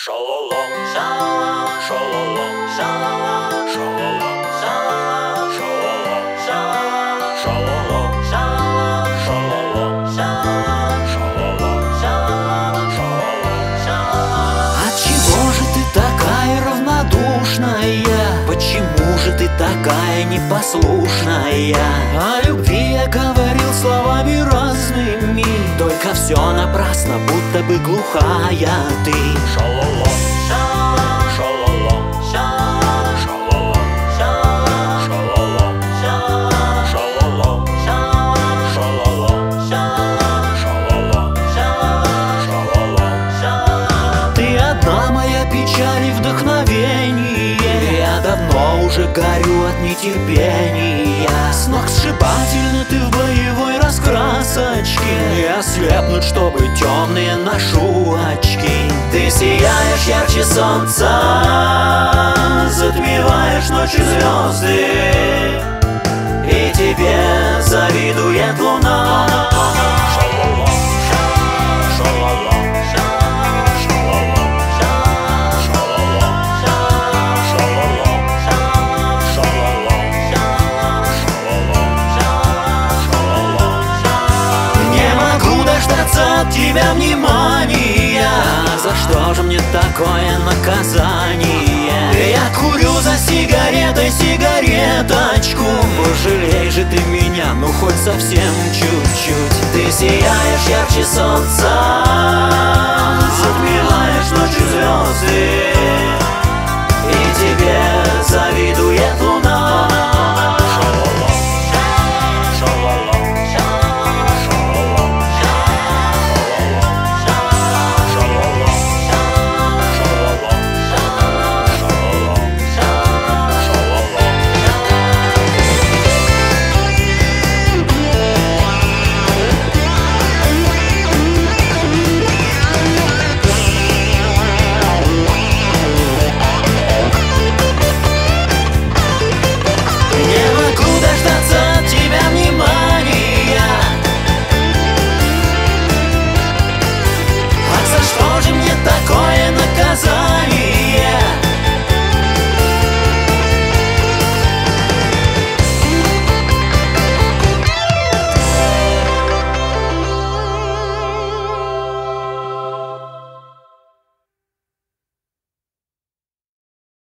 Шалала, шалала, шалала, шалала, шалала, шалала, шалала, шалала, шалала, шалала, шалала, шалала, шалала, шалала. Отчего же ты такая равнодушная? Почему же ты такая непослушная? О любви я говорил словами разными только все напрасно, будто бы глухая ты. Шалоло, Ты одна моя печаль и вдохновение. Я давно уже горю от нетерпения. С ног сшибательно ты в раскрасочке Не ослепнуть, чтобы темные ношу очки. Ты сияешь ярче солнца Затмеваешь ночью звезды. И тебе завидует луна от тебя внимания За что же мне такое наказание? Я курю за сигаретой сигареточку. Пожалей же ты меня, ну хоть совсем чуть-чуть. Ты сияешь ярче солнца